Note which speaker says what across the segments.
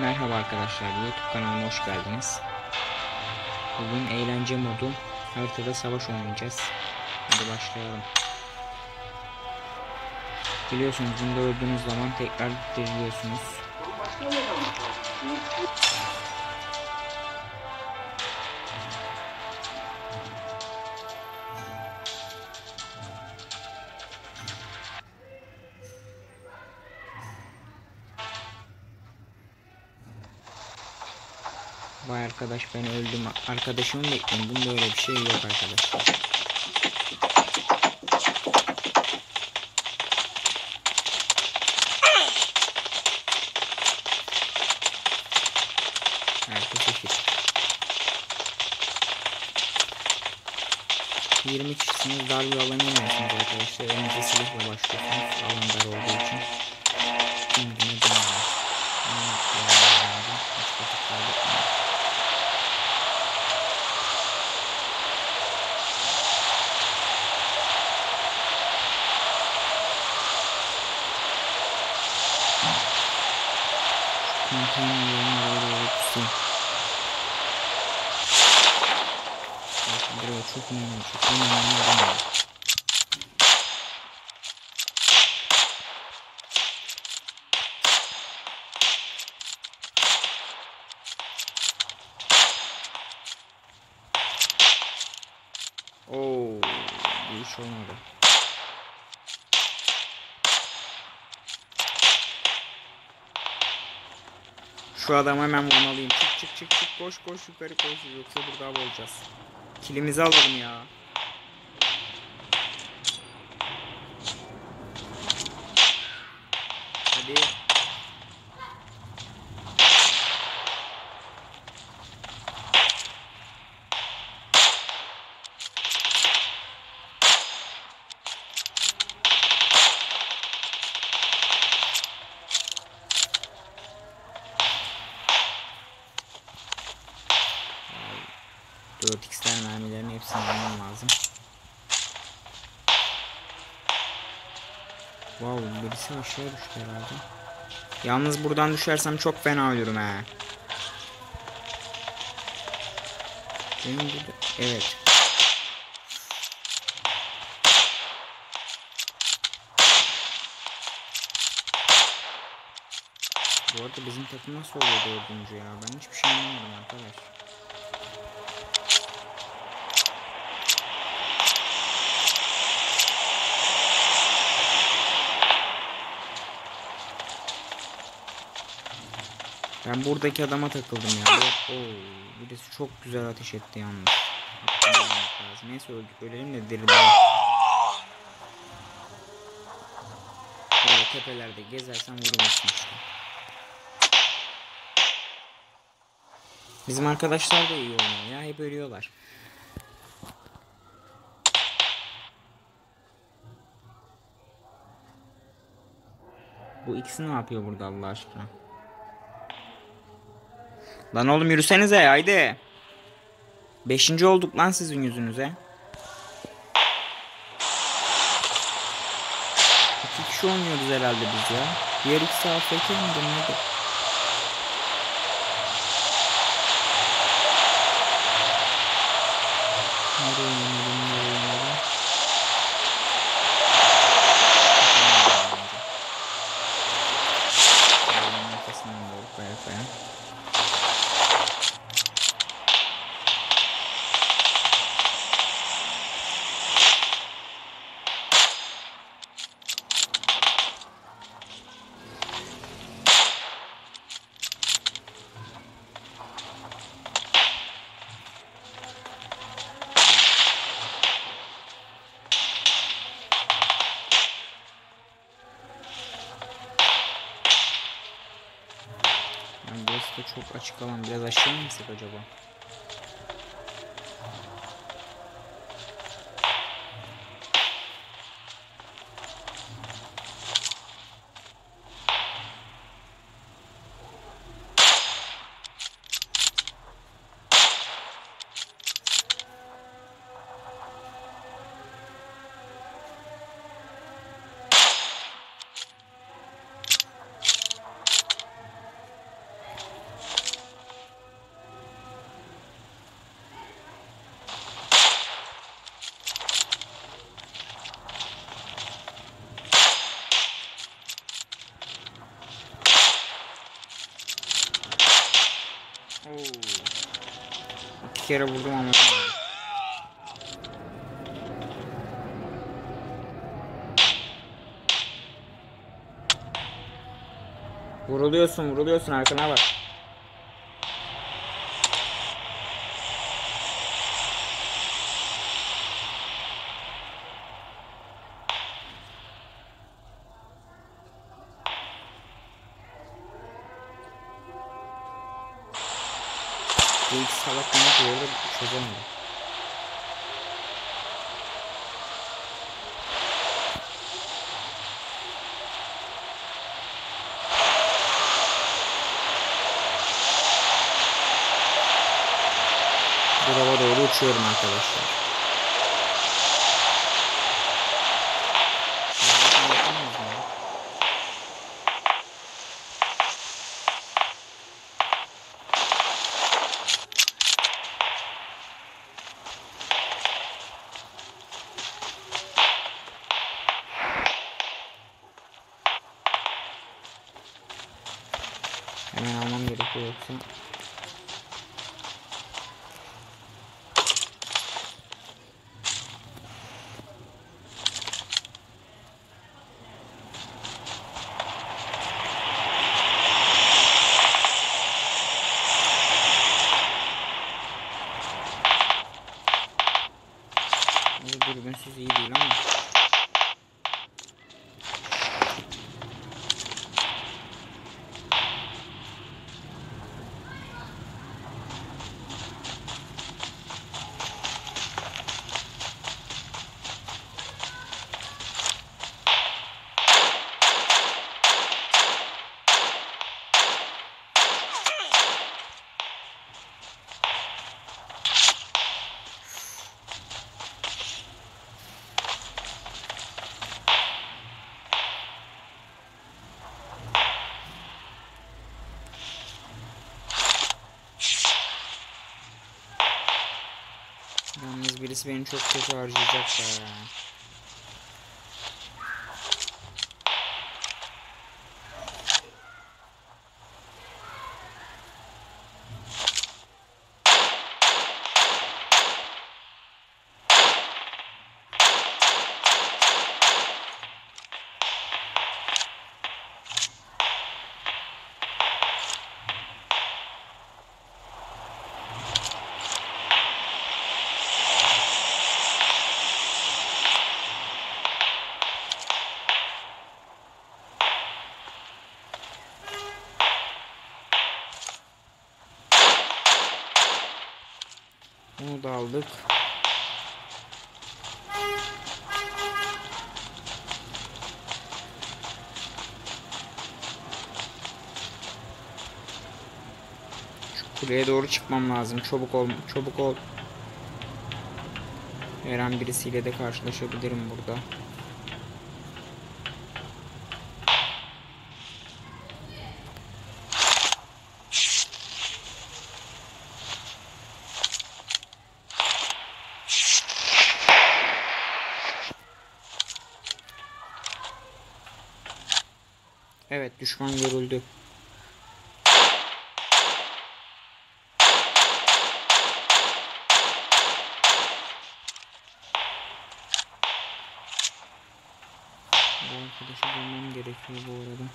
Speaker 1: Merhaba arkadaşlar, YouTube kanalıma hoş geldiniz. Bugün eğlence modu haritada savaş oynayacağız. Hadi başlayalım. Biliyorsunuz bunda öldüğünüz zaman tekrar diriliyorsunuz. Vay arkadaş ben öldüm. Arkadaşımı bekleyin. Bunda öyle bir şey yok arkadaşlar. Herkes eşit. 20 kişisiniz dar bir alan yemiyorsunuz arkadaşlar. Önce silahla başlıyorsunuz. Alan dar olduğu için. Konteynerlerini oraya doğru pusayım. Bakın buraya çok önemli, çok önemli adam var. Oo, bu iş olmadı. Şu adamı hemen vurmalıyım. Çık çık çık çık koş koş yukarı koş yoksa burada olacağız. Kilimizi alalım ya. Hadi. Ay, 4x'ler mermilerin hepsini almam lazım. Wow birisi aşağıya düştü herhalde. Yalnız buradan düşersem çok fena ölürüm he. Evet. Bu arada bizim takım nasıl oluyor dördüncü ya? Ben hiçbir şey anlamadım arkadaş. Ben buradaki adama takıldım ya. Oo, birisi çok güzel ateş etti yalnız. Neyse ölelim de dirilelim. Böyle tepelerde gezersen vurulursun işte. Bizim arkadaşlar da iyi oynuyor ya. Hep ölüyorlar. Bu ikisi ne yapıyor burada Allah aşkına? Lan oğlum yürüsenize haydi. Beşinci olduk lan sizin yüzünüze. İki kişi oynuyoruz herhalde biz ya. Diğer ikisi AFK midir nedir? Çok açık alan. Biraz aşağı mı acaba? Kere vurdum ama. Vuruluyorsun, vuruluyorsun arkana bak. İki salak beni doğru çözemiyor. Durava doğru uçuyorum arkadaşlar. Yapamıyoruz mu ya? Hemen almam gerekiyor yoksa. Bu dürbünsüz iyi değil ama. Yalnız birisi beni çok kötü harcayacak ya. Bunu da aldık. Şu kuleye doğru çıkmam lazım. Çabuk ol, çabuk ol. Her an birisiyle de karşılaşabilirim burada. Evet düşman görüldü. Bu arkadaşı bulmam gerekiyor bu arada.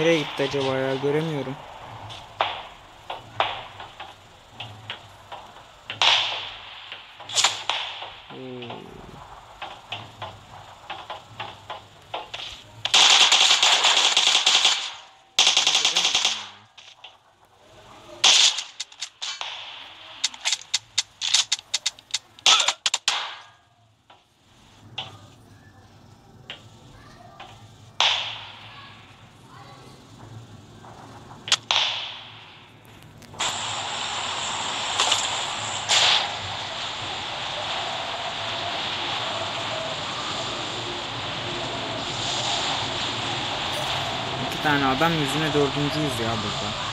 Speaker 1: Nereye gitti acaba ya göremiyorum. Tane adam yüzüne dördüncüyüz ya burada.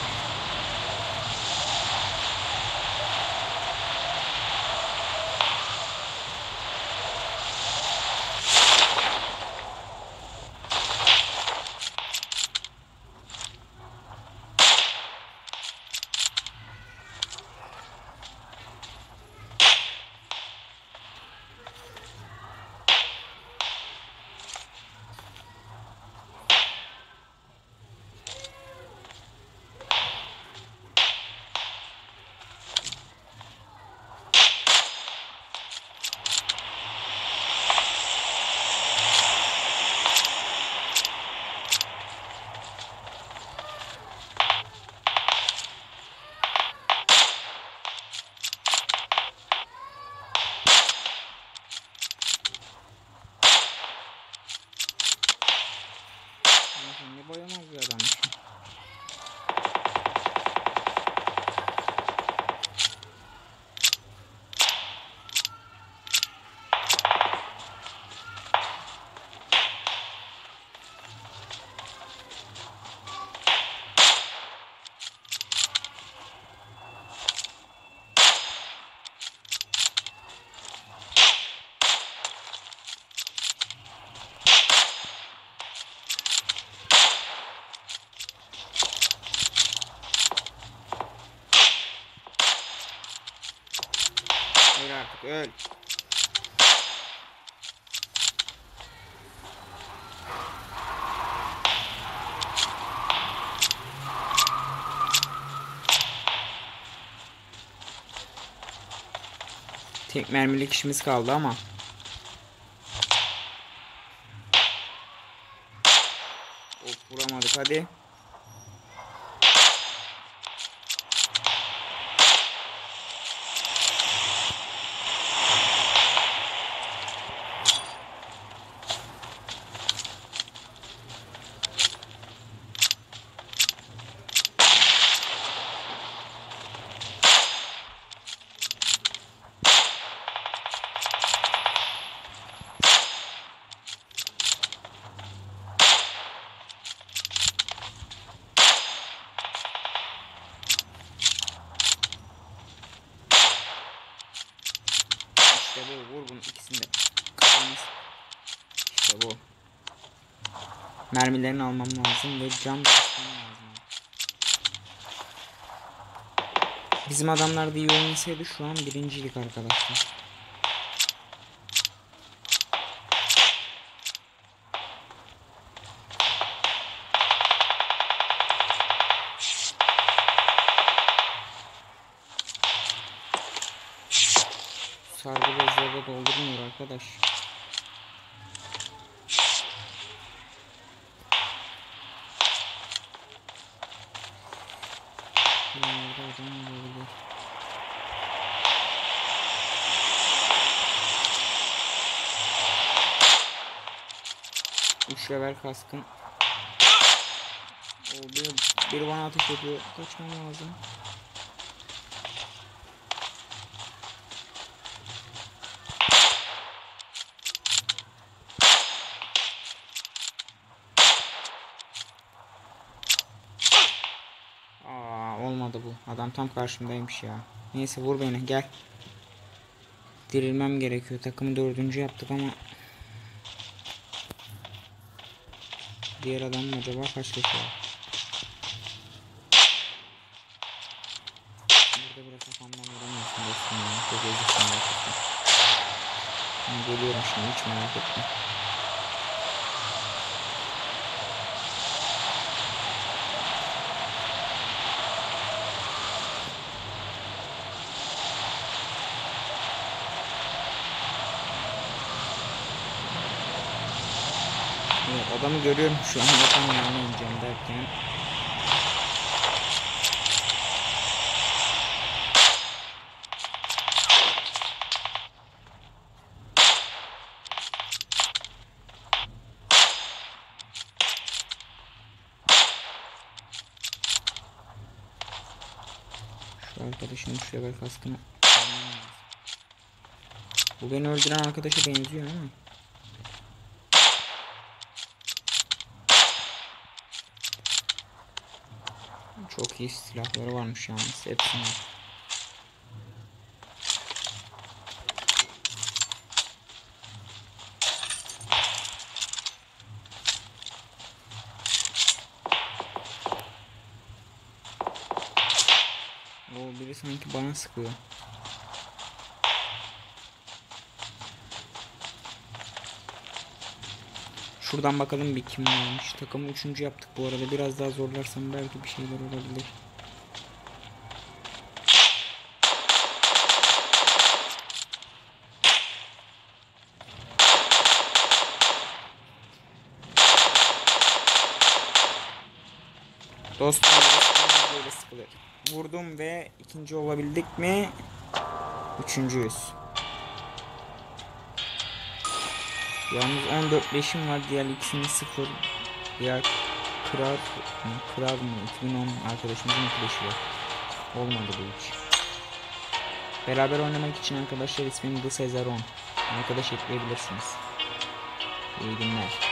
Speaker 1: Artık öl. Tek mermilik işimiz kaldı ama. Of vuramadık hadi. İşte bu vur bunu ikisini de. Kafamız. İşte bu. Mermilerini almam lazım ve cam basmam lazım. Bizim adamlar da iyi oynasaydı şu an birincilik arkadaşlar. Bezleri doldurmuyor arkadaş. Üç level kaskım. Oldu. Bir bana ateş ediyor. Kaçmam lazım. Aa olmadı bu. Adam tam karşımdaymış ya. Neyse vur beni gel. Dirilmem gerekiyor. Takımı dördüncü yaptık ama Diğer adam mı acaba kaç kişi var? Burada bırak kafamdan vuramıyorsun dostum ya. Çok gerçekten. Ben geliyorum şimdi hiç merak etme. Evet, adamı görüyorum şu an yapan yanına ineceğim derken Şu arkadaşın şu level kaskını. Bu beni öldüren arkadaşa benziyor ama İyi silahları varmış yalnız hepsinin. O biri sanki bana sıkıyor. Şuradan bakalım bir kim varmış. Takımı üçüncü yaptık bu arada. Biraz daha zorlarsam belki bir şeyler olabilir. Dostum böyle sıkılır. Vurdum ve ikinci olabildik mi? Üçüncüyüz. Yalnız 14 leşim var. Diğer ikisinin 0. Diğer Kral Kral mı? 2010 arkadaşımızın leşi var. Olmadı bu hiç. Beraber oynamak için arkadaşlar ismim The Sezar 10. Arkadaş ekleyebilirsiniz. İyi günler.